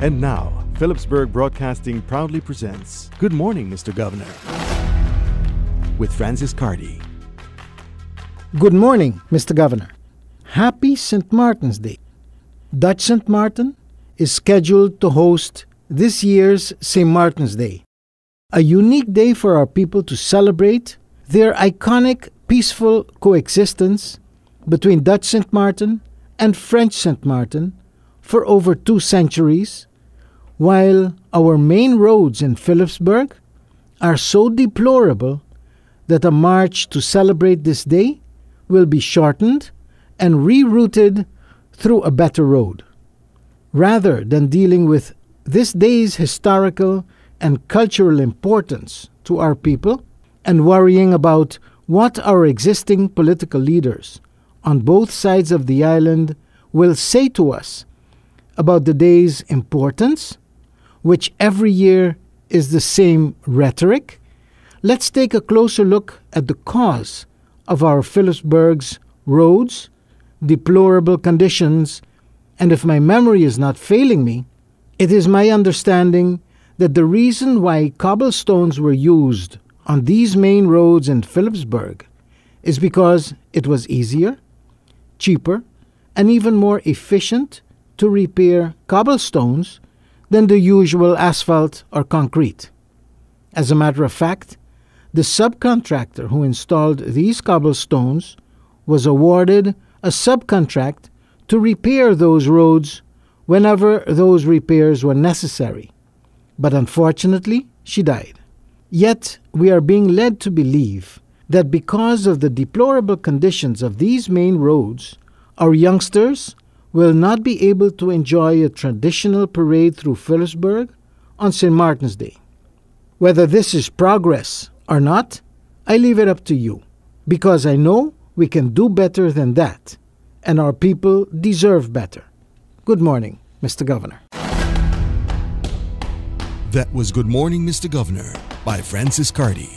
And now, Philipsburg Broadcasting proudly presents Good Morning, Mr. Governor with Francis Carty. Good morning, Mr. Governor. Happy St. Martin's Day. Dutch St. Martin is scheduled to host this year's St. Martin's Day, a unique day for our people to celebrate their iconic peaceful coexistence between Dutch St. Martin and French St. Martin for over two centuries, while our main roads in Philipsburg are so deplorable that a march to celebrate this day will be shortened and rerouted through a better road. Rather than dealing with this day's historical and cultural importance to our people and worrying about what our existing political leaders on both sides of the island will say to us about the day's importance, which every year is the same rhetoric, let's take a closer look at the cause of our Philipsburg's roads, deplorable conditions, and if my memory is not failing me, it is my understanding that the reason why cobblestones were used on these main roads in Philipsburg is because it was easier, cheaper, and even more efficient to repair cobblestones than the usual asphalt or concrete. As a matter of fact, the subcontractor who installed these cobblestones was awarded a subcontract to repair those roads whenever those repairs were necessary. But unfortunately, she died. Yet, we are being led to believe that because of the deplorable conditions of these main roads, our youngsters will not be able to enjoy a traditional parade through Philipsburg on St. Martin's Day. Whether this is progress or not, I leave it up to you, because I know we can do better than that, and our people deserve better. Good morning, Mr. Governor. That was Good Morning, Mr. Governor by Francis Carty.